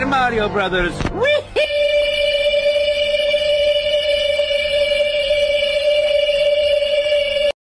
Super Mario Brothers. Whee!